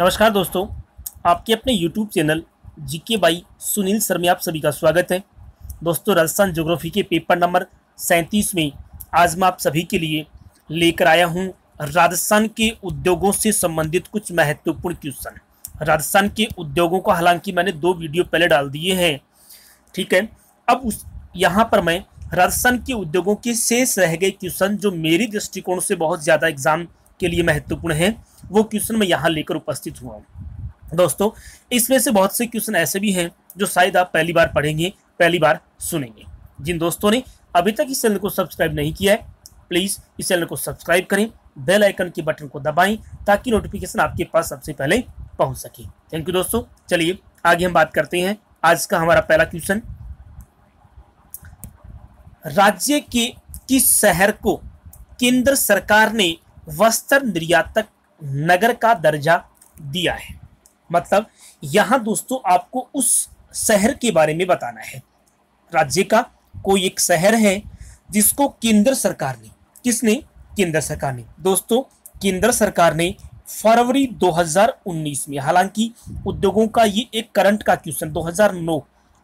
नमस्कार दोस्तों, आपके अपने YouTube channel GK by Sunil sir में आप सभी का स्वागत है। दोस्तों, राजस्थान ज्योग्राफी के पेपर नंबर सैंतीस में आज मैं आप सभी के लिए लेकर आया हूँ राजस्थान के उद्योगों से संबंधित कुछ महत्वपूर्ण क्वेश्चन राजस्थान के उद्योगों को हालाँकि मैंने दो वीडियो पहले डाल दिए हैं, ठीक है? अब उस, यहाँ पर मैं राजस्थान के उद्योगों के शेष रह गए क्वेश्चन जो मेरी दृष्टिकोण से बहुत ज़्यादा एग्ज़ाम के लिए महत्वपूर्ण है, वो क्वेश्चन मैं यहाँ लेकर उपस्थित हुआ हूँ। दोस्तों इसमें से बहुत से क्वेश्चन ऐसे भी हैं, जो शायद आप पहली बार पढ़ेंगे, पहली बार सुनेंगे। जिन दोस्तों ने अभी तक इस चैनल को सब्सक्राइब नहीं किया है प्लीज़ इस चैनल को सब्सक्राइब करें बेल आइकन के बटन को दबाएँ, ताकि नोटिफिकेशन आपके पास सबसे पहले पहुँच सके। थैंक यू दोस्तों। चलिए, आगे हम बात करते हैं। आज का हमारा पहला क्वेश्चन राज्य के, किस शहर को केंद्र सरकार ने वस्त्र निर्यातक नगर का दर्जा दिया है। मतलब यहाँ दोस्तों आपको उस शहर के बारे में बताना है। राज्य का कोई एक शहर है जिसको केंद्र सरकार ने, किसने? केंद्र सरकार ने। दोस्तों, केंद्र सरकार ने फरवरी 2019 में, हालाँकि उद्योगों का ये एक करंट का क्वेश्चन 2009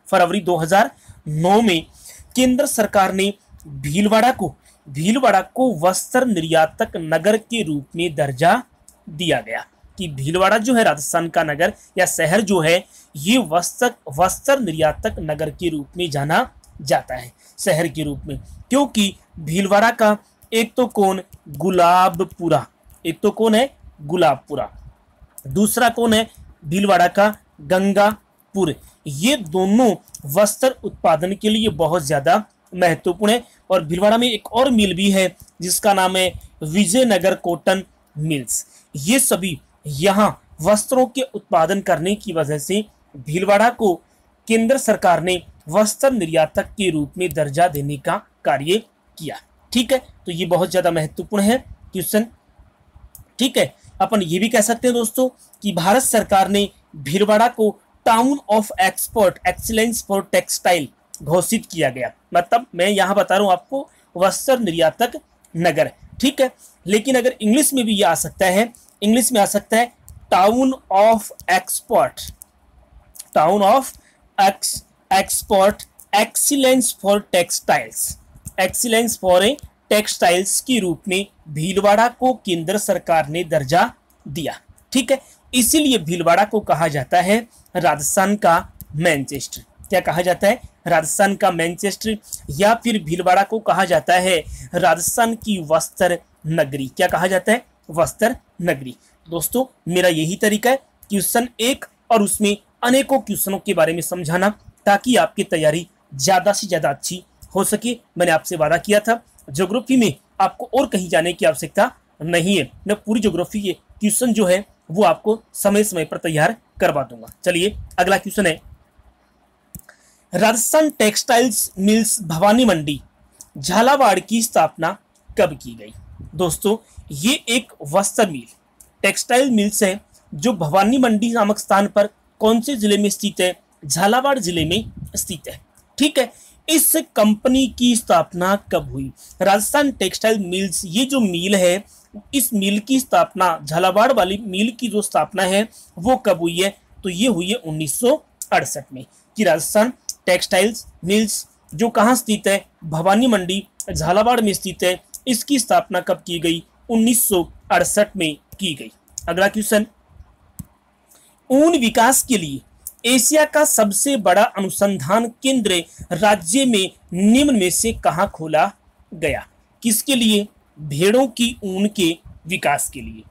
फरवरी 2009 में, केंद्र सरकार ने भीलवाड़ा को भीलवाड़ा को वस्त्र निर्यातक नगर के रूप में दर्जा दिया गया कि भीलवाड़ा जो है, राजस्थान का नगर या शहर जो है, ये वस्त्र वस्त्र निर्यातक नगर के रूप में जाना जाता है, शहर के रूप में। क्योंकि भीलवाड़ा का एक तो कौन? गुलाबपुरा। एक तो कौन है? गुलाबपुरा। दूसरा कौन है? भीलवाड़ा का गंगापुर। ये दोनों वस्त्र उत्पादन के लिए बहुत ज़्यादा महत्वपूर्ण है। और भीलवाड़ा में एक और मिल भी है, जिसका नाम है विजयनगर कॉटन मिल्स। ये सभी यहाँ वस्त्रों के उत्पादन करने की वजह से भीलवाड़ा को केंद्र सरकार ने वस्त्र निर्यातक के रूप में दर्जा देने का कार्य किया। ठीक है तो ये बहुत ज़्यादा महत्वपूर्ण है क्वेश्चन। ठीक है, अपन ये भी कह सकते हैं दोस्तों कि भारत सरकार ने भीलवाड़ा को town of export, excellence for textile घोषित किया गया। मतलब मैं यहाँ बता रहा हूँ आपको, वस्त्र निर्यातक नगर, ठीक है? लेकिन अगर इंग्लिश में भी ये आ सकता है, इंग्लिश में आ सकता है, town of export, town of ex, export, excellence for textiles, excellence for a textiles के रूप में भीलवाड़ा को केंद्र सरकार ने दर्जा दिया, ठीक है? इसीलिए भीलवाड़ा को कहा जाता है राजस्थान का मैनचेस्टर। क्या कहा जाता है? राजस्थान का मैनचेस्टर या फिर भीलवाड़ा को कहा जाता है? राजस्थान की वस्त्र नगरी। क्या कहा जाता है? वस्त्र नगरी। दोस्तों, मेरा यही तरीका है क्वेश्चन एक और उसमें अनेकों क्वेश्चनों के बारे में समझाना ताकि आपकी तैयारी ज़्यादा से ज़्यादा अच्छी हो सके। मैंने आपसे वादा किया था, ज्योग्राफी में आपको और कहीं जाने की आवश्यकता नहीं है। मैं पूरी ज्योग्राफी के क्वेश्चन जो है वो आपको समय समय पर तैयार करवा दूँगा। चलिए, अगला क्वेश्चन है राजस्थान टेक्सटाइल्स मिल्स भवानी मंडी, झालावाड़ की स्थापना कब की गई? दोस्तों, ये एक वस्त्र मिल, टेक्सटाइल मिल्स है जो भवानी मंडी नामक स्थान पर कौन से ज़िले में स्थित है? झालावाड़ ज़िले में स्थित है। ठीक है, इस कंपनी की स्थापना कब हुई? राजस्थान टेक्सटाइल मिल्स ये जो मिल है, इस मिल की स्थापना, झालावाड़ वाली मिल की जो स्थापना है, वो कब हुई है? तो ये हुई है उन्नीस सौ अड़सठ में, कि राजस्थान टेक्सटाइल्स मिल्स जो कहाँ स्थित है? भवानी मंडी, झालावाड़ में स्थित है। इसकी स्थापना कब की गई? उन्नीस सौ अड़सठ में की गई। अगला क्वेश्चन ऊन विकास के लिए एशिया का सबसे बड़ा अनुसंधान केंद्र राज्य में निम्न में से कहा खोला गया? किसके लिए? भेड़ों की ऊन के विकास के लिए।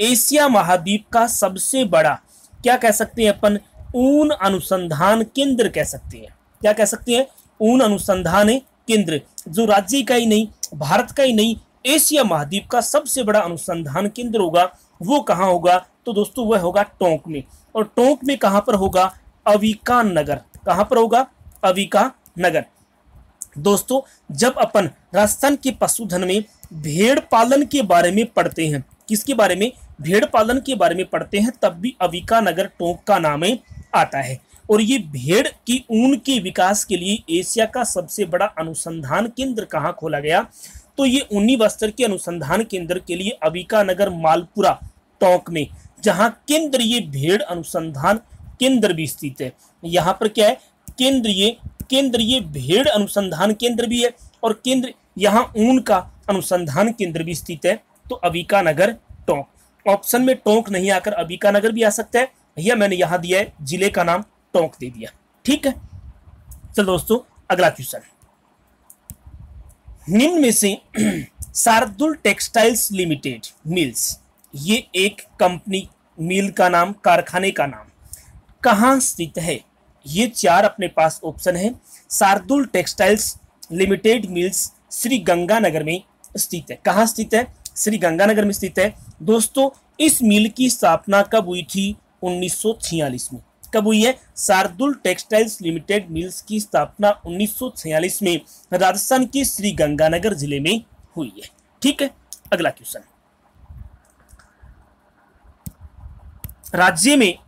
एशिया महाद्वीप का सबसे बड़ा, क्या कह सकते हैं अपन? ऊन अनुसंधान केंद्र कह सकते हैं। क्या कह सकते हैं? ऊन अनुसंधान केंद्र, जो राज्य का ही नहीं, भारत का ही नहीं, एशिया महाद्वीप का सबसे बड़ा अनुसंधान केंद्र होगा, वो कहाँ होगा? तो दोस्तों, वह होगा टोंक में। और टोंक में कहाँ पर होगा? अविका नगर। कहाँ पर होगा? अविका नगर। दोस्तों, जब अपन राजस्थान के पशुधन में भेड़ पालन के बारे में पढ़ते हैं, किसके बारे में? भेड़ पालन के बारे में पढ़ते हैं, तब भी अविका नगर टोंक का नाम आता है। और ये भेड़ की ऊन के विकास के लिए एशिया का सबसे बड़ा अनुसंधान केंद्र कहाँ खोला गया? तो ये ऊनी वस्त्र के अनुसंधान केंद्र के लिए अबिका नगर मालपुरा टोंक में, जहाँ केंद्रीय भेड़ अनुसंधान केंद्र भी स्थित है। यहाँ पर क्या है? केंद्रीय केंद्रीय भेड़ अनुसंधान केंद्र भी है और केंद्र, यहाँ ऊन का अनुसंधान केंद्र भी स्थित है तो अबिका नगर टोंक। ऑप्शन में टोंक नहीं आकर अबिका नगर भी आ सकता है। भैया, मैंने यहाँ दिया है ज़िले का नाम। टोंक दे दिया। ठीक है? चलो दोस्तों, अगला क्वेश्चन निम्न में से शार्दुल टेक्सटाइल्स लिमिटेड मिल्स, ये एक कंपनी, मिल का नाम, कारखाने का नाम, कहाँ स्थित है? ये चार अपने पास ऑप्शन है। Shardul textiles limited mills Sri Ganganagar में स्थित है। कहाँ स्थित है? श्री गंगानगर में स्थित है। दोस्तों, इस मिल की स्थापना कब हुई थी? 1946 में। कब हुई है? शार्दुल टेक्सटाइल्स लिमिटेड मिल्स की स्थापना 1946 में राजस्थान के श्री गंगानगर ज़िले में हुई है। ठीक है, अगला क्वेश्चन राज्य में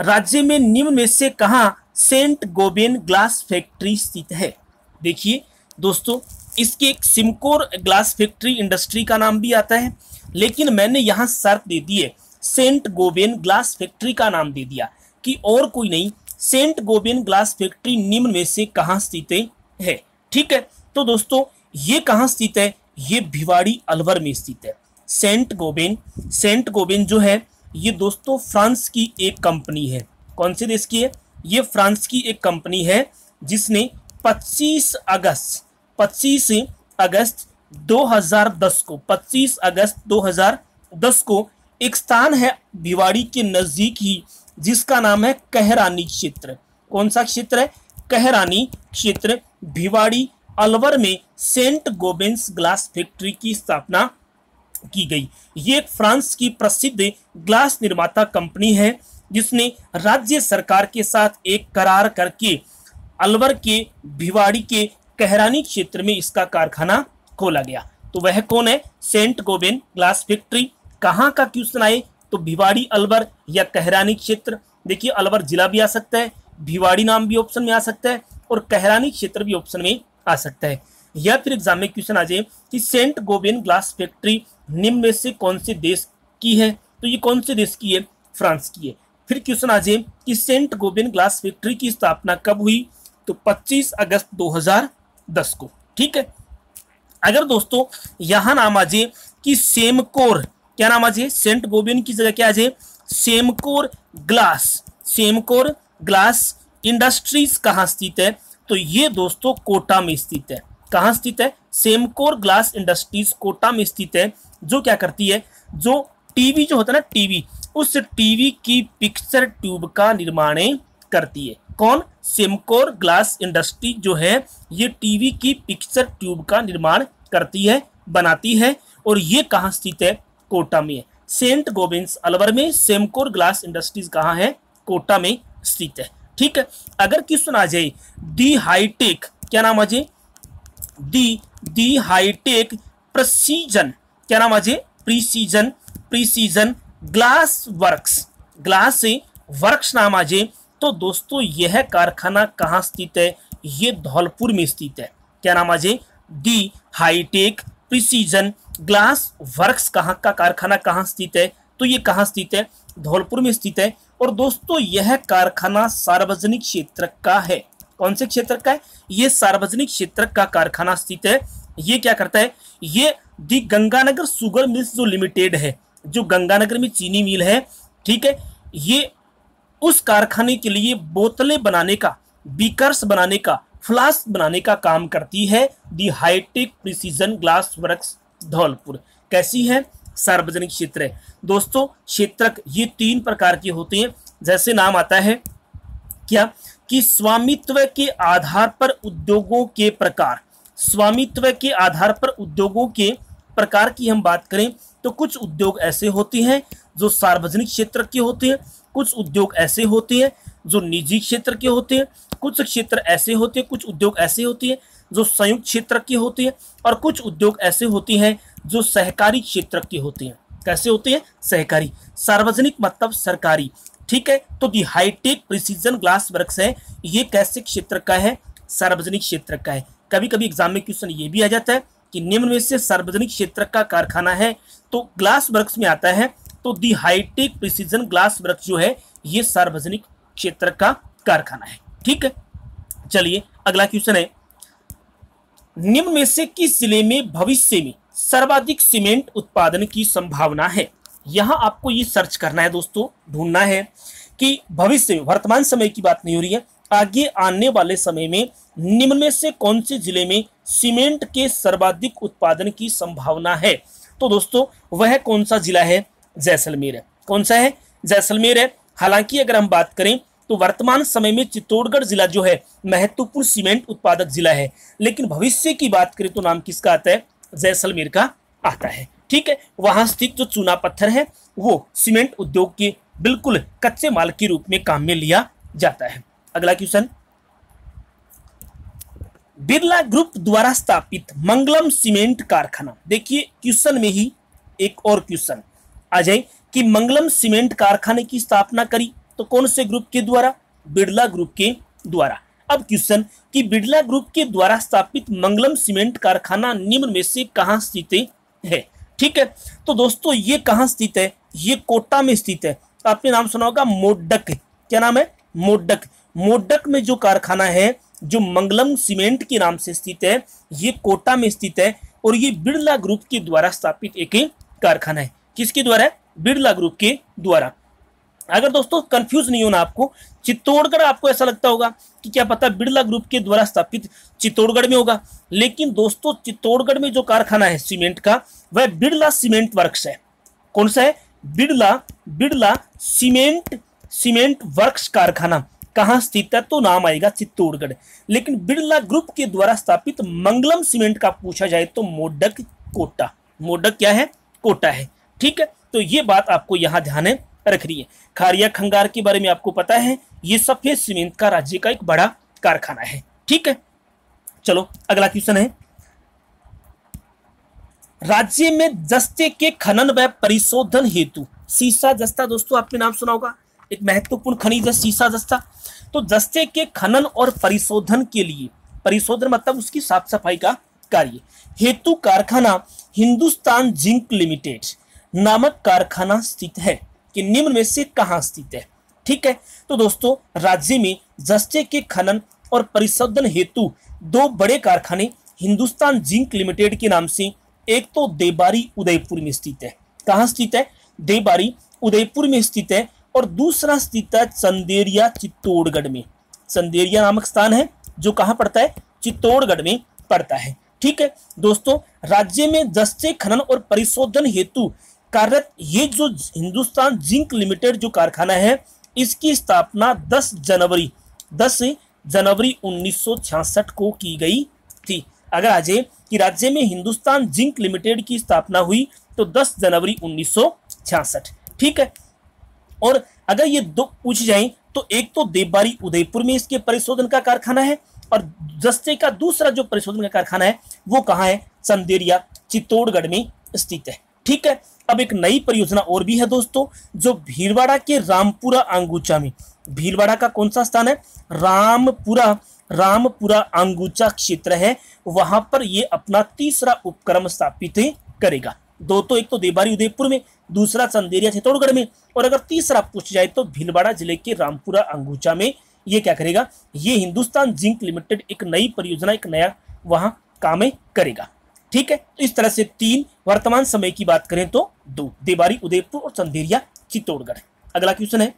राज्य में निम्न में से कहा सेंट गोबेन ग्लास फैक्ट्री स्थित है? देखिए, दोस्तों, इसके एक सिमकोर ग्लास फैक्ट्री इंडस्ट्री का नाम भी आता है, लेकिन मैंने यहाँ शर्त दे दी है। सेंट गोबेन ग्लास फैक्ट्री का नाम दे दिया। कि और कोई नहीं, सेंट गोबेन ग्लास फैक्ट्री निम्न में से कहाँ स्थित है? ठीक है तो दोस्तों, ये कहाँ स्थित है? ये भिवाड़ी अलवर में स्थित है। सेंट गोबेन सेंट गोबेन जो है, ये दोस्तों फ्रांस की एक कंपनी है। कौन से देश की है? ये फ्रांस की एक कंपनी है, जिसने 25 अगस्त 25 अगस्त 2010 को 25 अगस्त 2010 को एक स्थान है भिवाड़ी के नज़दीक ही जिसका नाम है कहरानी क्षेत्र। कौन सा क्षेत्र है? कहरानी क्षेत्र, भिवाड़ी, अलवर में सेंट गोबेंस ग्लास फैक्ट्री की स्थापना की गई। ये एक फ्रांस की प्रसिद्ध ग्लास निर्माता कंपनी है, जिसने राज्य सरकार के साथ एक करार करके अलवर के, भिवाड़ी के कहरानी क्षेत्र में इसका कारखाना खोला गया। तो वह कौन है? Saint Gobain glass factory. कहाँ का क्वेश्चन आए तो भिवाड़ी, अलवर या कहरानी क्षेत्र, देखिए अलवर जिला भी आ सकता है, भिवाड़ी नाम भी ऑप्शन में आ सकता है और कहरानी क्षेत्र भी ऑप्शन में आ सकता है। या फिर एग्ज़ाम में क्वेश्चन आ जाए कि सेंट गोबेन ग्लास फैक्ट्री निम्न में से कौन से देश की है? तो ये कौन से देश की है? फ्रांस की है। फिर क्वेश्चन आ जाए कि सेंट गोबेन ग्लास फैक्ट्री की स्थापना कब हुई? तो 25 अगस्त 2010 को, ठीक है? अगर दोस्तों, यहाँ नाम आ जाए कि सेमकोर क्या नाम आज जाए सेंट गोबिन की जगह क्या आ जाए Samcor glass. Samcor glass industries कहाँ स्थित है? तो ये दोस्तों कोटा में स्थित है। कहाँ स्थित है? सेमकोर ग्लास इंडस्ट्रीज़ कोटा में स्थित है, जो क्या करती है? जो टीवी जो होता है ना टीवी, उस टीवी की पिक्चर ट्यूब का निर्माण करती है। कौन? सेमकोर ग्लास इंडस्ट्री जो है, ये टीवी की पिक्चर ट्यूब का निर्माण करती है, बनाती है, और ये कहाँ स्थित है? कोटा में सेंट गोबिंस अलवर में सेमकोर ग्लास इंडस्ट्रीज़ कहाँ है? कोटा में स्थित है। ठीक है? अगर क्वेश्चन आ जाए दी हाईटेक, क्या नाम आ जाए? दी दी हाईटेक प्रसीजन, क्या नाम आ जाए? Precision precision glass works, glass से वर्क्स नाम आ जाए। तो दोस्तों, यह कारखाना कहाँ स्थित है? ये धौलपुर में स्थित है। क्या नाम आ जाए? The hitech precision glass works कहाँ का कारखाना कहाँ स्थित है? तो ये कहाँ स्थित है? धौलपुर में स्थित है। और दोस्तों, यह कारखाना सार्वजनिक क्षेत्र का है। कौन से क्षेत्र का है? ये सार्वजनिक क्षेत्र का कारखाना स्थित है। ये क्या करता है? ये दी गंगानगर सुगर मिल्स जो लिमिटेड है, जो गंगानगर में चीनी मिल है, ठीक है? ये उस कारखाने के लिए बोतलें बनाने का, बीकर्स बनाने का फ्लास्क बनाने का काम करती है the hitech precision glass works Dholpur. कैसी है? सार्वजनिक क्षेत्र दोस्तों, क्षेत्रक ये तीन प्रकार के होते हैं। जैसे नाम आता है क्या? कि स्वामित्व के आधार पर उद्योगों के प्रकार। स्वामित्व के आधार पर उद्योगों के प्रकार की हम बात करें तो कुछ उद्योग ऐसे होते हैं जो सार्वजनिक क्षेत्र के होते हैं, कुछ उद्योग ऐसे होते हैं जो निजी क्षेत्र के होते हैं, कुछ क्षेत्र ऐसे होते हैं, कुछ उद्योग ऐसे होते हैं जो संयुक्त क्षेत्र के होते हैं और कुछ उद्योग ऐसे होते हैं जो सहकारी क्षेत्र के होते हैं। कैसे होते हैं? सहकारी। सार्वजनिक मतलब सरकारी। ठीक है? तो the hitech precision glass works है। ये कैसे क्षेत्र का है? सार्वजनिक क्षेत्र का है। कभी कभी एग्ज़ाम में क्वेश्चन ये भी आ जाता है। कि निम्न में से सार्वजनिक क्षेत्र का कारखाना है तो ग्लास वर्क्स में आता है तो the hitech precision glass work जो है, ये सार्वजनिक क्षेत्र का कारखाना है। ठीक है? चलिए, अगला क्वेश्चन है। निम्न में से किस ज़िले में भविष्य में सर्वाधिक सीमेंट उत्पादन की संभावना है? यहाँ आपको ये सर्च करना है दोस्तों, ढूंढना है कि भविष्य में, वर्तमान समय की बात नहीं हो रही है आगे आने वाले समय में निम्न में से कौन से ज़िले में सीमेंट के सर्वाधिक उत्पादन की संभावना है? तो दोस्तों, वह कौन सा जिला है? जैसलमेर है। कौन सा है? जैसलमेर है। हालाँकि अगर हम बात करें तो वर्तमान समय में चित्तौड़गढ़ जिला जो है, महत्वपूर्ण सीमेंट उत्पादक जिला है। लेकिन भविष्य की बात करें तो नाम किसका आता है? जैसलमेर का आता है। ठीक है? वहाँ स्थित जो चूना पत्थर है, वो सीमेंट उद्योग के बिल्कुल कच्चे माल के रूप में काम में लिया जाता है। अगला क्वेश्चन। बिरला ग्रुप द्वारा स्थापित मंगलम सीमेंट कारखाना। देखिए, क्वेश्चन में ही एक और क्वेश्चन। आ जाए कि मंगलम सीमेंट कारखाने की स्थापना करी तो कौन से ग्रुप के द्वारा? बिरला ग्रुप के द्वारा। अब क्वेश्चन कि बिरला ग्रुप के द्वारा स्थापित मंगलम सीमेंट कारखाना निम्न में से कहाँ स्थित है? ठीक है तो दोस्तों ये कहाँ स्थित है? ये कोटा में स्थित है। आपने नाम सुना होगा, मोडक। क्या नाम है? मोडक। मोडक में जो कारखाना है, जो मंगलम सीमेंट के नाम से स्थित है, ये कोटा में स्थित है और ये बिरला ग्रुप के द्वारा स्थापित एक कारखाना है। किसके द्वारा? बिरला ग्रुप के द्वारा। अगर दोस्तों कंफ्यूज नहीं होना आपको, चित्तौड़गढ़ आपको ऐसा लगता होगा कि क्या पता बिरला ग्रुप के द्वारा स्थापित चित्तौड़गढ़ में होगा। लेकिन दोस्तों चित्तौड़गढ़ में जो कारखाना है सीमेंट का, वह बिरला सीमेंट वर्क्स है। कौन सा है? Birla Birla cement cement works कारखाना। कहाँ स्थित है तो नाम आएगा चित्तौड़गढ़। लेकिन बिरला ग्रुप के द्वारा स्थापित मंगलम सीमेंट का पूछा जाए तो मोडक कोटा। मोडक क्या है? कोटा है। ठीक है? तो ये बात आपको यहाँ ध्यान रख रही है। खारिया खंगार के बारे में आपको पता है, ये सफ़ेद सीमेंट का राज्य का एक बड़ा कारखाना है। ठीक है? चलो, अगला क्वेश्चन है। राज्य में जस्ते के खनन व परिशोधन हेतु, सीसा जस्ता, दोस्तों आपने नाम सुना होगा। एक महत्वपूर्ण खनिज है, सीसा जस्ता। तो जस्ते के खनन और परिशोधन के लिए, परिशोधन मतलब उसकी साफ़ सफ़ाई का कार्य। हेतु कारखाना हिंदुस्तान जिंक लिमिटेड नामक कारखाना स्थित है, कि निम्न में से कहाँ स्थित है? ठीक है? तो दोस्तों, राज्य में जस्ते के खनन और परिशोधन हेतु दो बड़े कारखाने हिंदुस्तान जिंक लिमिटेड के नाम से, एक तो देबारी उदयपुर में स्थित है। कहाँ स्थित है? देबारी उदयपुर में स्थित है और दूसरा स्थित है चंदेरिया चित्तौड़गढ़ में। चंदेरिया नामक स्थान है, जो कहाँ पड़ता है? चित्तौड़गढ़ में पड़ता है। ठीक है, दोस्तों, राज्य में जस्ते, खनन और परिशोधन हेतु कार्यरत ये जो हिंदुस्तान जिंक लिमिटेड जो कारखाना है, इसकी स्थापना 10 जनवरी 10 जनवरी 1966 को की गई थी। अगर आज कि राज्य में हिंदुस्तान जिंक लिमिटेड की स्थापना हुई तो 10 जनवरी 1966 ठीक है और अगर ये दो पूछ जाए तो एक तो देवबारी उदयपुर में इसके परिशोधन का कारखाना है, और जस्ते का दूसरा जो परिशोधन का कारखाना है, वो कहाँ है? संदेरिया, चित्तौड़गढ़ में स्थित है। ठीक है, अब एक नई परियोजना और भी है दोस्तों, जो भीलवाड़ा के रामपुरा आंगूचा में। भीलवाड़ा का कौन सा स्थान है? रामपुरा रामपुरा आंगूचा क्षेत्र है, वहाँ पर ये अपना तीसरा उपक्रम स्थापित करेगा। दो तो एक तो देवारी उदयपुर में दूसरा चंदेरिया चित्तौड़गढ़ में। और अगर तीसरा पूछ जाए तो भीलवाड़ा ज़िले के रामपुरा अंगूचा में ये क्या करेगा? ये हिंदुस्तान जिंक लिमिटेड एक नई परियोजना, एक नया वहाँ काम करेगा। ठीक है तो इस तरह से तीन वर्तमान समय की बात करें तो दो, देवारी, उदयपुर और चंदेरिया चित्तौड़गढ़। अगला क्वेश्चन है,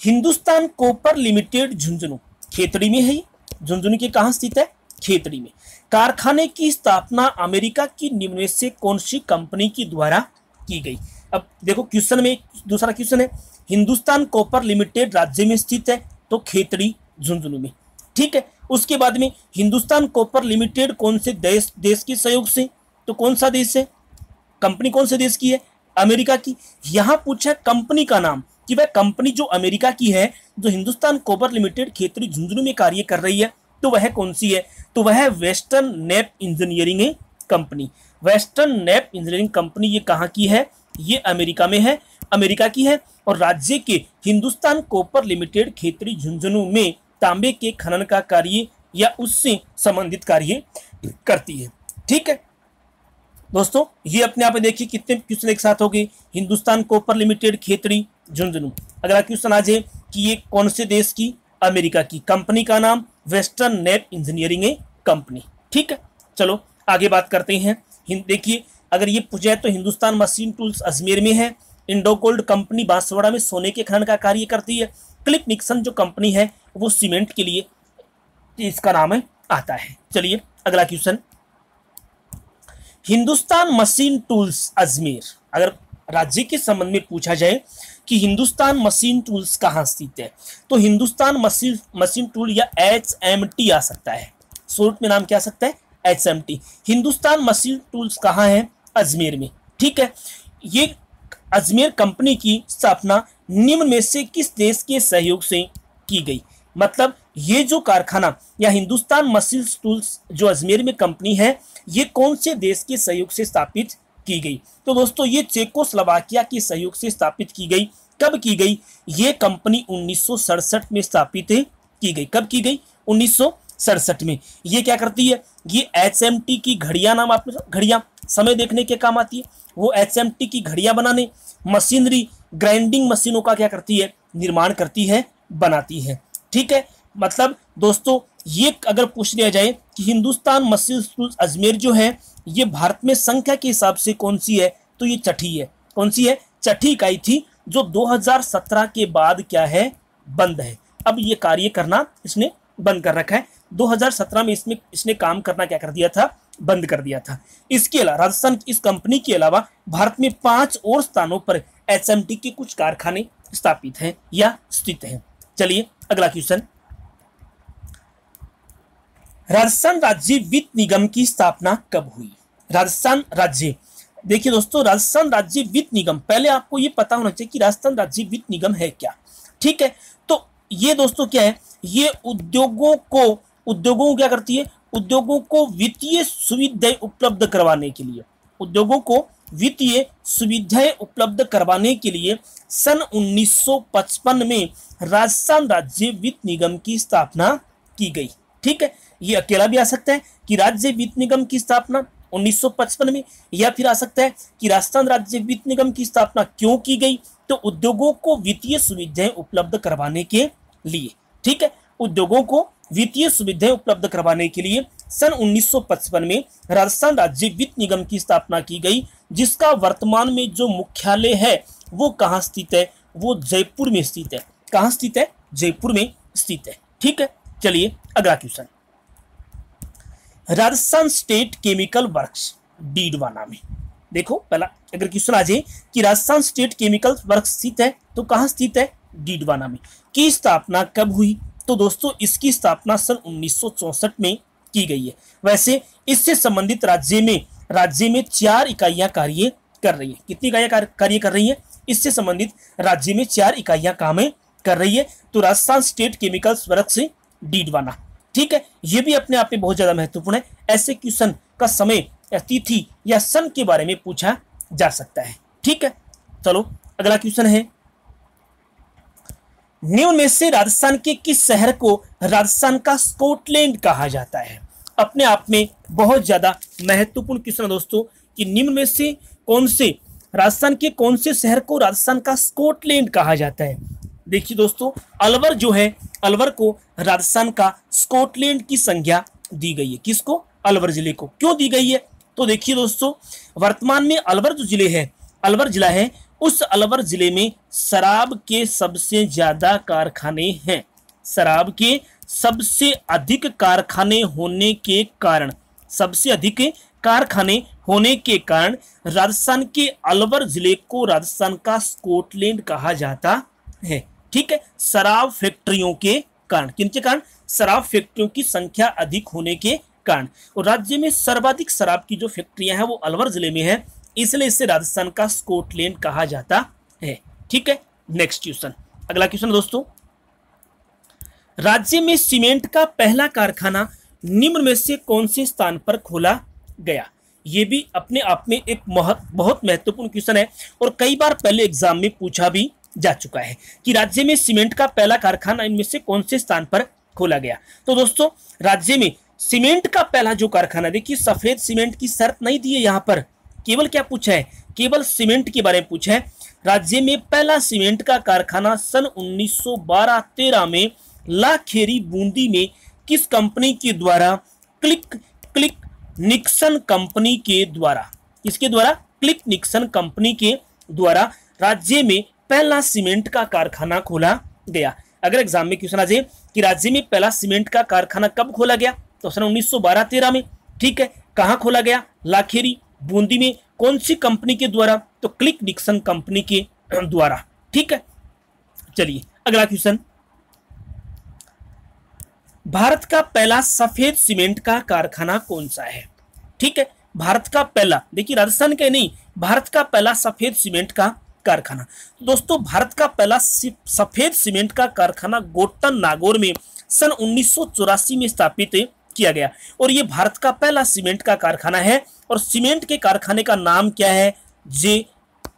हिंदुस्तान कोपर लिमिटेड झुंझुनू खेतड़ी में है झुंझुनू के कहा स्थित है? खेतड़ी में। कारखाने की स्थापना अमेरिका की निम्न से कौन सी कंपनी की द्वारा की गई? अब देखो, क्वेश्चन में दूसरा क्वेश्चन है। हिंदुस्तान कॉपर लिमिटेड राज्य में स्थित है तो खेतड़ी झुंझुनू में। ठीक है, उसके बाद में हिंदुस्तान कॉपर लिमिटेड कौन से देश देश के सहयोग से तो कौन सा देश है? कंपनी कौन से देश की है? अमेरिका की। यहाँ पूछा कंपनी का नाम, कि वह कंपनी जो अमेरिका की है, जो हिंदुस्तान कॉपर लिमिटेड खेतरी झुंझुनू में कार्य कर रही है तो वह कौन सी है? तो वह western Knapp engineering company western Knapp engineering company ये कहाँ की है? ये अमेरिका में है। अमेरिका की है और राज्य के हिंदुस्तान कॉपर लिमिटेड खेतरी झुंझुनू में तांबे के खनन का कार्य या उससे संबंधित कार्य करती है। ठीक है? दोस्तों, ये अपने आप देखिए कितने क्वेश्चन एक साथ हो गए। Hindustan copper limited Khetri Jhunjhunu. अगला क्वेश्चन आ जाए कि ये कौन से देश की? अमेरिका की। कंपनी का नाम वेस्टर्न नेट इंजीनियरिंग कंपनी। ठीक है? चलो, आगे बात करते हैं। देखिए, अगर ये पूछा है तो हिंदुस्तान मशीन टूल्स अजमेर में है। इंडोकोल्ड कंपनी बांसवाड़ा में सोने के खनन का कार्य करती है। क्लिप निक्सन जो कंपनी है, वो सीमेंट के लिए इसका नाम है आता है। चलिए, अगला question. Hindustan machine tools Ajmer. अगर राज्य के संबंध में पूछा जाए कि हिंदुस्तान मशीन टूल्स कहाँ स्थित है? तो हिंदुस्तान मशीन मशीन टूल या एच एम टी आ सकता है। शोर्ट में नाम क्या सकता है? H M T Hindustan machine tools कहाँ है? अजमेर में। ठीक है? ये अजमेर कंपनी की स्थापना निम्न में से किस देश के सहयोग से की गई? मतलब ये जो कारखाना या हिंदुस्तान मशीन टूल्स जो अजमेर में कंपनी है, ये कौन से देश के सहयोग से स्थापित की गई। तो दोस्तों, ये चेकोस्लोवाकिया के सहयोग से स्थापित की गई। कब की गई? ये कंपनी उन्नीस में स्थापित की गई। कब की गई? उन्नीस में। ये क्या करती है? ये एच की घड़िया नाम आप घड़िया समय देखने के काम आती है। वो एचएमटी की घड़िया बनाने, मशीनरी, ग्राइंडिंग मशीनों का क्या करती है? निर्माण करती है, बनाती है। ठीक है? मतलब दोस्तों, ये अगर पूछ लिया जाए कि हिंदुस्तान मशीन अजमेर जो है ये भारत में संख्या के हिसाब से कौन सी है? तो ये चठी है। कौन सी है? चठी इकाई थी, जो 2017 के बाद क्या है? बंद है। अब ये कार्य करना इसने बंद कर रखा है। 2017 में इसमें, इसने काम करना क्या कर दिया था? बंद कर दिया था। इसके अलावा, राजस्थान इस कंपनी के अलावा भारत में पाँच और स्थानों पर एच के कुछ कारखाने स्थापित हैं या स्थित हैं। चलिए अगला क्वेश्चन राजस्थान राज्य वित्त निगम की स्थापना कब हुई? राजस्थान राज्य। देखिए दोस्तों, राजस्थान राज्य वित्त निगम, पहले आपको ये पता होना चाहिए कि राजस्थान राज्य वित्त निगम है क्या। ठीक है तो ये दोस्तों क्या है? ये उद्योगों को उद्योगों को क्या करती है? उद्योगों को वित्तीय सुविधाएँ उपलब्ध करवाने के लिए, उद्योगों को वित्तीय सुविधाएँ उपलब्ध करवाने के लिए सन 1955 में राजस्थान राज्य वित्त निगम की स्थापना की गई। ठीक है? ये अकेला भी आ सकता है कि राज्य वित्त निगम की स्थापना 1955 में, या फिर आ सकता है कि राजस्थान राज्य वित्त निगम की स्थापना क्यों की गई? तो उद्योगों को वित्तीय सुविधाएँ उपलब्ध करवाने के लिए, ठीक है? उद्योगों को वित्तीय सुविधाएँ उपलब्ध करवाने के लिए सन 1955 में राजस्थान राज्य वित्त निगम की स्थापना की गई, जिसका वर्तमान में जो मुख्यालय है, वो कहाँ स्थित है? वो जयपुर में स्थित है। कहाँ स्थित है? जयपुर में स्थित है। ठीक है? चलिए अगला question Rajasthan state chemical works Didwana में देखो, पहला, अगर क्वेश्चन आ जाए कि राजस्थान स्टेट केमिकल वर्क स्थित है तो कहाँ स्थित है? डीडवाना में की स्थापना कब हुई? तो दोस्तों, इसकी स्थापना सन उन्नीस में की गई है। वैसे, इससे संबंधित राज्य में राज्य में चार इकाइयाँ कार्य कर रही है। कितनी इकाइयाँ कार्य कर रही है? इससे संबंधित राज्य में चार इकाइयाँ काम कर रही है। तो राजस्थान स्टेट केमिकल्स वर्क से डीडवाना ठीक है? ये भी अपने आप में बहुत ज़्यादा महत्वपूर्ण है। ऐसे क्वेश्चन का समय या तिथि या सन के बारे में पूछा जा सकता है। ठीक है? चलो, अगला क्वेश्चन है। निम्न में से राजस्थान के किस शहर को राजस्थान का स्कॉटलैंड कहा जाता है? अपने आप में बहुत ज़्यादा महत्वपूर्ण क्वेश्चन है दोस्तों कि निम्न में से कौन से, राजस्थान के कौन से शहर को राजस्थान का स्कॉटलैंड कहा जाता है? देखिए दोस्तों, अलवर जो है, अलवर को राजस्थान का स्कॉटलैंड की संज्ञा दी गई है। किसको? अलवर ज़िले को। क्यों दी गई है? तो देखिए दोस्तों, वर्तमान में अलवर जो ज़िले है, अलवर जिला है, उस अलवर ज़िले में शराब के सबसे ज़्यादा कारखाने हैं। शराब के सबसे अधिक कारखाने होने के कारण, सबसे अधिक कारखाने होने के कारण राजस्थान के अलवर ज़िले को राजस्थान का स्कॉटलैंड कहा जाता है। ठीक है? शराब फैक्ट्रियों के कारण। किनके कारण? शराब फैक्ट्रियों की संख्या अधिक होने के कारण। और राज्य में सर्वाधिक शराब की जो फैक्ट्रियाँ हैं, वो अलवर ज़िले में है। इसलिए इसे राजस्थान का स्कॉटलैंड कहा जाता है। ठीक है? नेक्स्ट क्वेश्चन अगला क्वेश्चन दोस्तों। राज्य में सीमेंट का पहला कारखाना निम्न में से कौन से स्थान पर खोला गया? ये भी अपने आप में एक बहुत महत्वपूर्ण क्वेश्चन है। और कई बार पहले एग्ज़ाम में पूछा भी जा चुका है कि राज्य में सीमेंट का पहला कारखाना इनमें से कौन से स्थान पर खोला गया? तो दोस्तों, राज्य में सीमेंट का पहला जो कारखाना, देखिए, सफ़ेद सीमेंट की शर्त नहीं दी है यहाँ पर। केवल क्या पूछा है? केवल सीमेंट के बारे में पूछा है। राज्य में पहला सीमेंट का कारखाना सन 1912-13 में लाखेरी बूंदी में किस कंपनी के द्वारा, क्लिक क्लिक निक्सन कंपनी के द्वारा, किसके द्वारा? क्लिक निक्सन कंपनी के द्वारा राज्य में पहला सीमेंट का कारखाना खोला गया। अगर एग्ज़ाम में क्वेश्चन आ जाए कि राज्य में पहला सीमेंट का कारखाना कब खोला गया तो सन उन्नीस सौ में। ठीक है, कहाँ खोला गया? लाखेरी, बूंदी में। कौन सी कंपनी के द्वारा? तो क्लिक डिक्सन कंपनी के द्वारा। ठीक है, चलिए अगला क्वेश्चन। भारत का पहला सफ़ेद सीमेंट का कारखाना कौन सा है? ठीक है, भारत का पहला, देखिए राजस्थान के नहीं, भारत का पहला सफ़ेद सीमेंट का कारखाना। दोस्तों, भारत का पहला सफ़ेद सीमेंट का कारखाना गोटन नागौर में सन उन्नीस सौ चौरासी में स्थापित किया गया। और ये भारत का पहला सीमेंट का कारखाना है। और सीमेंट के कारखाने का नाम क्या है? जे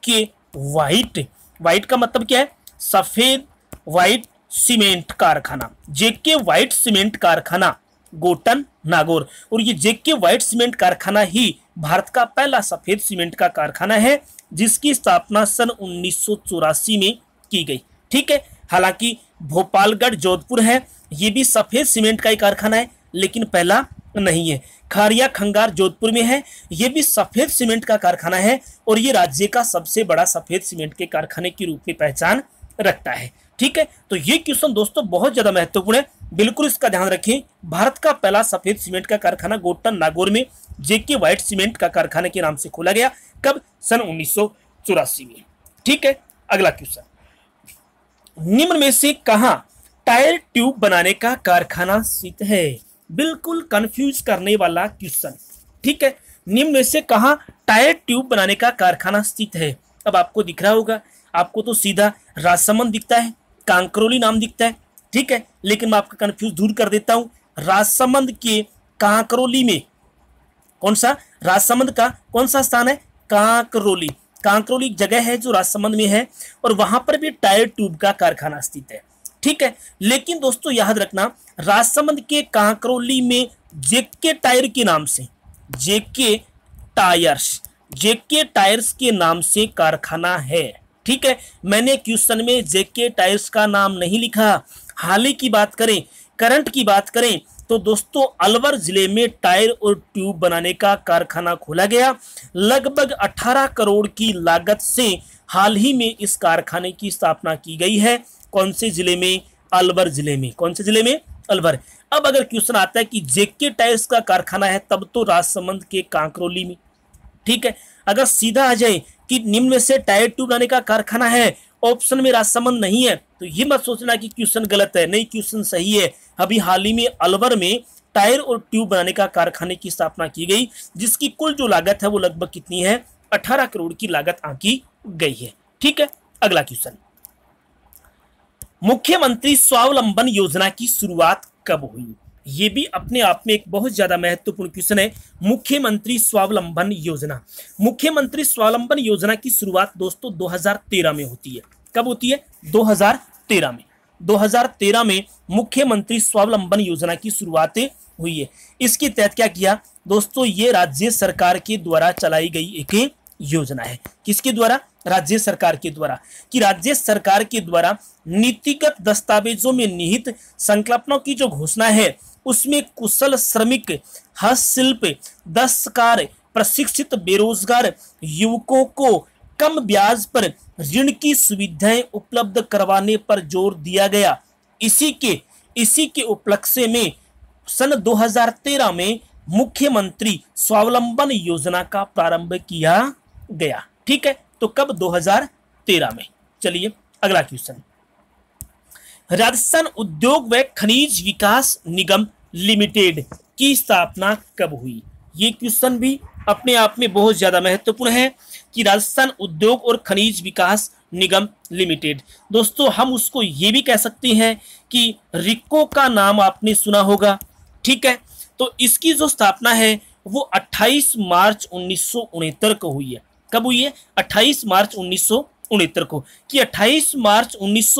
के वाइट वाइट का मतलब क्या है? सफ़ेद वाइट सीमेंट कारखाना। जेके व्हाइट सीमेंट कारखाना गोटन नागौर। और ये जेके व्हाइट सीमेंट कारखाना ही भारत का पहला सफ़ेद सीमेंट का कारखाना है। जिसकी स्थापना सन उन्नीस सौ चौरासी में की गई। ठीक है, हालाँकि भोपालगढ़ जोधपुर है, ये भी सफ़ेद सीमेंट का ही कारखाना है, लेकिन पहला नहीं है। खारिया खंगार जोधपुर में है, ये भी सफ़ेद सीमेंट का कारखाना है और ये राज्य का सबसे बड़ा सफ़ेद सीमेंट के कारखाने के रूप में पहचान रखता है। ठीक है? तो ये क्वेश्चन दोस्तों बहुत ज़्यादा महत्वपूर्ण है। बिल्कुल इसका ध्यान रखें भारत का पहला सफ़ेद सीमेंट का कारखाना गोटन नागौर में, जेके व्हाइट सीमेंट का कारखाने के नाम से खोला गया, कब? सन उन्नीस सौ चौरासी में। ठीक है? अगला क्वेश्चन। निम्न में से कहा टायर ट्यूब बनाने का कारखाना स्थित है? बिल्कुल कंफ्यूज करने वाला क्वेश्चन। ठीक है? निम्न में से कहा टायर ट्यूब बनाने का कारखाना स्थित है? अब आपको दिख रहा होगा। आपको तो सीधा राजसमंद दिखता है। कांकरोली नाम दिखता है, ठीक है? लेकिन मैं आपका कंफ्यूज दूर कर देता हूँ। राजसमंद के कांकरोली में कौन सा? राजसमंद का कौन सा स्थान है? कांकरोली। कांकरोली एक जगह है जो राजसमंद में है और वहाँ पर भी टायर ट्यूब का कारखाना स्थित है, ठीक है? लेकिन दोस्तों, याद रखना, राजसमंद के कांकरोली में जेके टायर के नाम से, जेके टायर्स जेके टायर्स के नाम से कारखाना है। ठीक है, मैंने क्वेश्चन में जेके टायर्स का नाम नहीं लिखा। हाल ही की बात करें, करंट की बात करें तो दोस्तों, अलवर ज़िले में टायर और ट्यूब बनाने का कारखाना खोला गया। लगभग 18 करोड़ की लागत से हाल ही में इस कारखाने की स्थापना की गई है। कौन से ज़िले में? अलवर ज़िले में। कौन से ज़िले में? अलवर। अब अगर क्वेश्चन आता है कि जेके टायर्स का कारखाना है, तब तो राजसमंद के कांकरोली में। ठीक है, अगर सीधा आ जाए कि निम्न में से टायर ट्यूब बनाने का कारखाना है, ऑप्शन में राजसमंद नहीं है। तो ये मत सोचना कि क्वेश्चन गलत है। नहीं, क्वेश्चन सही है। अभी हाल ही में अलवर में टायर और ट्यूब बनाने का कारखाने की स्थापना की गई, जिसकी कुल जो लागत है वो लगभग कितनी है? अठारह करोड़ की लागत आंकी गई है। ठीक है, अगला क्वेश्चन। मुख्यमंत्री स्वावलंबन योजना की शुरुआत कब हुई? ये भी अपने आप में एक बहुत ज़्यादा महत्वपूर्ण क्वेश्चन है, मुख्यमंत्री स्वावलंबन योजना। मुख्यमंत्री स्वावलंबन योजना की शुरुआत दोस्तों 2013 में होती है। कब होती है? 2013 में। 2013 में मुख्यमंत्री स्वावलंबन योजना की शुरुआत हुई है। इसके तहत क्या किया? दोस्तों, ये राज्य सरकार के द्वारा चलाई गई एक योजना है। किसके द्वारा? राज्य सरकार के द्वारा। कि राज्य सरकार के द्वारा नीतिगत दस्तावेजों में निहित संकल्पनाओं की जो घोषणा है उसमें कुशल श्रमिक, हस्तशिल्प, दस्तकार, प्रशिक्षित, बेरोजगार युवकों को कम ब्याज पर ऋण की सुविधाएँ उपलब्ध करवाने पर ज़ोर दिया गया। इसी के इसी के उपलक्ष्य में सन 2013 में मुख्यमंत्री स्वावलंबन योजना का प्रारंभ किया गया। ठीक है तो कब 2013 में? चलिए, अगला क्वेश्चन राजस्थान उद्योग व खनिज विकास निगम लिमिटेड की स्थापना कब हुई? ये क्वेश्चन भी अपने आप में बहुत ज़्यादा महत्वपूर्ण है कि राजस्थान उद्योग और खनिज विकास निगम लिमिटेड। दोस्तों, हम उसको ये भी कह सकते हैं कि रिको का नाम आपने सुना होगा, ठीक है? तो इसकी जो स्थापना है, वो 28 मार्च उन्नीस सौ उनहत्तर को हुई है। कब हुई है? 28 मार्च उन्नीस को। कि 28 मार्च उन्नीस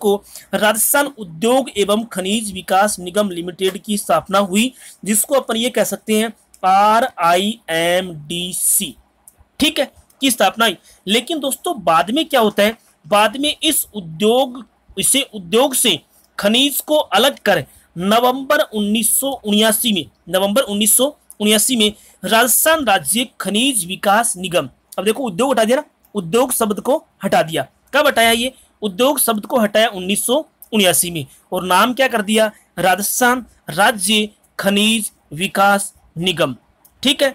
को राजस्थान उद्योग एवं खनिज विकास निगम लिमिटेड की स्थापना हुई, जिसको अपन ये कह सकते हैं R I M D C ठीक है, की स्थापना हुई। लेकिन दोस्तों, बाद में क्या होता है? बाद में इस उद्योग, इसे उद्योग से खनिज को अलग कर। नवंबर उन्नीस में, नवंबर उन्नीस में राजस्थान राज्य खनिज विकास निगम। अब देखो, उद्योग उठा दिया ना। उद्योग शब्द को हटा दिया। कब हटाया ये? उद्योग शब्द को हटाया उन्नीस में। और नाम क्या कर दिया? राजस्थान राज्य खनिज विकास निगम। ठीक है?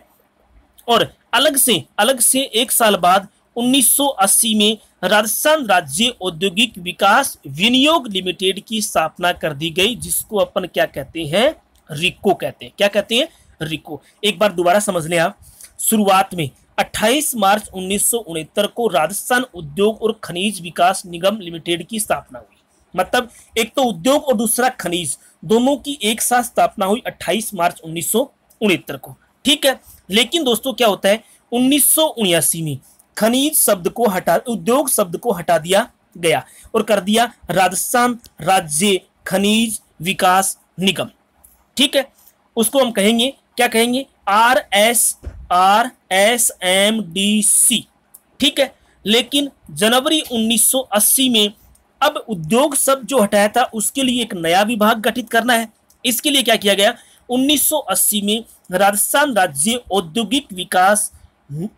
और अलग से अलग से एक साल बाद 1980 में राजस्थान राज्य औद्योगिक विकास विनियोग लिमिटेड की स्थापना कर दी गई, जिसको अपन क्या कहते हैं? रिको कहते हैं। क्या कहते हैं? रिको। एक बार दोबारा समझ लें आप। शुरुआत में 28 मार्च उन्नीस सौ उनहत्तर को राजस्थान उद्योग और खनिज विकास निगम लिमिटेड की स्थापना हुई। मतलब एक तो उद्योग और दूसरा खनिज, दोनों की एक साथ स्थापना हुई 28 मार्च उन्नीस सौ उनहत्तर को। ठीक है? लेकिन दोस्तों, क्या होता है? उन्नीस में खनिज शब्द को हटा, उद्योग शब्द को हटा दिया गया और कर दिया राजस्थान राज्य खनिज विकास निगम। ठीक है? उसको हम कहेंगे, क्या कहेंगे? R S R S M D C ठीक है? लेकिन जनवरी 1980 में अब उद्योग शब्द जो हटाया था, उसके लिए एक नया विभाग गठित करना है। इसके लिए क्या किया गया? 1980 में राजस्थान राज्य औद्योगिक विकास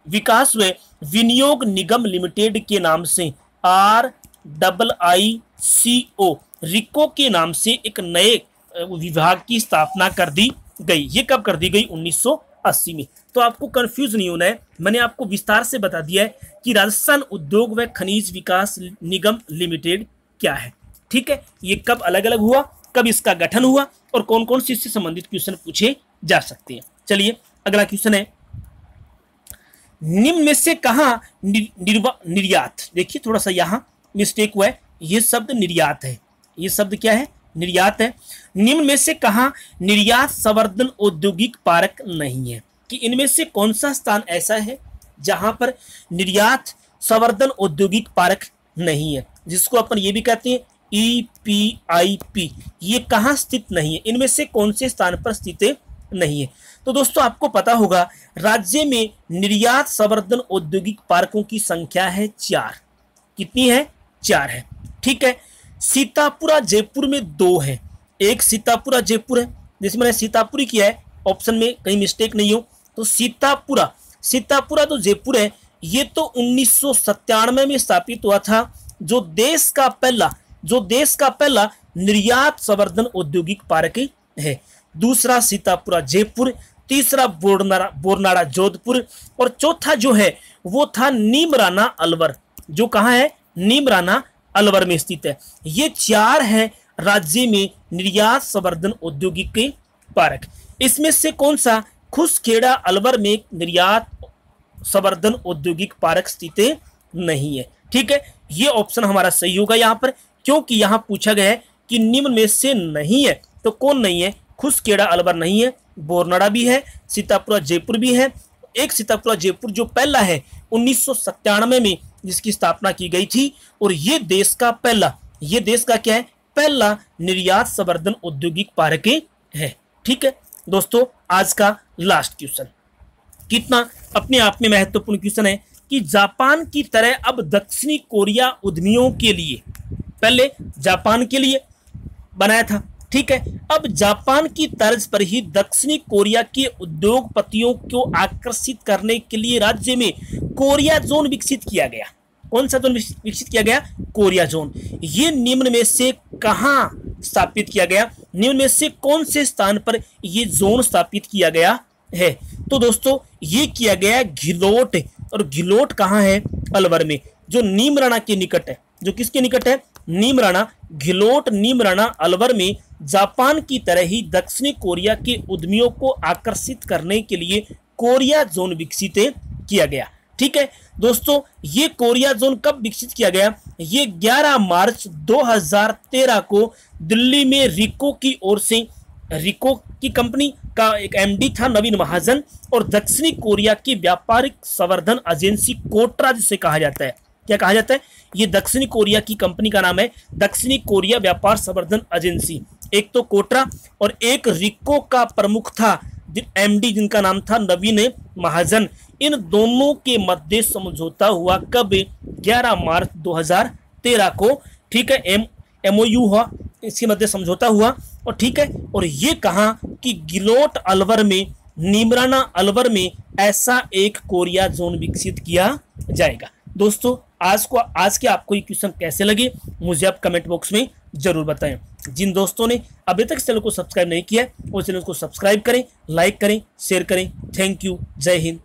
विकास व विनियोग निगम लिमिटेड के नाम से आर डबल आई सी ओ, रिको के नाम से एक नए विभाग की स्थापना कर दी गई। ये कब कर दी गई? 1980 में तो आपको कंफ्यूज नहीं होना है। मैंने आपको विस्तार से बता दिया है कि राजस्थान उद्योग व खनिज विकास निगम लिमिटेड क्या है। ठीक है? ये कब अलग अलग हुआ, कब इसका गठन हुआ और कौन कौन से इससे संबंधित क्वेश्चन पूछे जा सकते हैं। चलिए, अगला क्वेश्चन है। निम्न में से कहा निर्यात? देखिए थोड़ा सा यहाँ मिस्टेक हुआ है। ये शब्द निर्यात है। ये शब्द क्या है? निर्यात है। निम्न में से कहा, निर्यात संवर्धन औद्योगिक पार्क नहीं है। कि इनमें से कौन सा स्थान ऐसा है जहाँ पर निर्यात संवर्धन औद्योगिक पार्क नहीं है? जिसको अपन ये भी कहते हैं ई पी आई पी ये कहाँ स्थित नहीं है? इनमें से कौन से स्थान पर स्थित नहीं है? तो दोस्तों, आपको पता होगा, राज्य में निर्यात संवर्धन औद्योगिक पार्कों की संख्या है चार। कितनी है? चार है। ठीक है? सीतापुरा जयपुर में दो है। एक सीतापुरा जयपुर है, जिसमें मैंने सीतापुरी किया है ऑप्शन में कहीं मिस्टेक नहीं हो। तो सीतापुरा सीतापुरा तो जयपुर है, ये तो उन्नीस सौ सत्तानवे में स्थापित हुआ था, जो देश का पहला, जो देश का पहला निर्यात संवर्धन औद्योगिक पार्क है। दूसरा सीतापुरा जयपुर, तीसरा बोरनारा बोरनाड़ा जोधपुर, और चौथा जो है, वो था नीमराना अलवर। जो कहाँ है? नीमराना अलवर में स्थित है। ये चार है राज्य में निर्यात संवर्धन औद्योगिक पार्क इसमें से कौन सा खुशखेड़ा अलवर में निर्यात संवर्धन औद्योगिक पार्क स्थित नहीं है? ठीक है, ये ऑप्शन हमारा सही होगा यहाँ पर, क्योंकि यहाँ पूछा गया है कि निम्न में से नहीं है तो कौन नहीं है? खुशखेड़ा अलवर नहीं है, बोरनाड़ा भी है, सीतापुरा जयपुर भी है। एक सीतापुरा जयपुर जो पहला है, उन्नीस सौ सत्तानवे में जिसकी स्थापना की गई थी और ये देश का पहला, ये देश का क्या है? पहला निर्यात संवर्धन औद्योगिक पार्क है। ठीक है? दोस्तों, आज का लास्ट क्वेश्चन कितना अपने आप में महत्वपूर्ण क्वेश्चन है कि जापान की तरह अब दक्षिणी कोरिया उद्यमियों के लिए, पहले जापान के लिए बनाया था ठीक है? अब जापान की तर्ज पर ही दक्षिणी कोरिया के उद्योगपतियों को आकर्षित करने के लिए राज्य में कोरिया जोन विकसित किया गया। कौन सा जोन विकसित किया गया? Korea zone. ये निम्न में से कहा स्थापित किया गया? निम्न में से कौन से स्थान पर यह जोन स्थापित किया गया है? तो दोस्तों, ये किया गया घिलोट। और घिलोट कहाँ है? अलवर में, जो नीमराणा के निकट है। जो किसके निकट है? नीमराणा घिलोट नीमराणा अलवर में जापान की तरह ही दक्षिणी कोरिया के उद्यमियों को आकर्षित करने के लिए कोरिया जोन विकसित किया गया। ठीक है, दोस्तों, ये कोरिया जोन कब विकसित किया गया? ये 11 मार्च 2013 को दिल्ली में रिको की ओर से, रिको की कंपनी का एक एमडी था, नवीन महाजन, और दक्षिणी कोरिया की व्यापारिक संवर्धन एजेंसी कोटरा जिसे कहा जाता है। क्या कहा जाता है? ये दक्षिणी कोरिया की कंपनी का नाम है दक्षिणी कोरिया व्यापार संवर्धन एजेंसी। एक तो कोटरा और एक रिको का प्रमुख था एमडी जिनका नाम था नवीन महाजन। इन दोनों के मध्य समझौता हुआ कब? 11 मार्च 2013 को। ठीक है, एम एमओयू हुआ, इसके मध्य समझौता हुआ। और ठीक है, और ये कहा कि गिलोट अलवर में, निमराना अलवर में ऐसा एक कोरिया जोन विकसित किया जाएगा। दोस्तों, आज को आज के आपको ये क्वेश्चन कैसे लगे, मुझे आप कमेंट बॉक्स में ज़रूर बताएँ। जिन दोस्तों ने अभी तक इस चैनल को सब्सक्राइब नहीं किया, उस चैनल को सब्सक्राइब करें, लाइक करें, शेयर करें। Thank you. जय हिंद।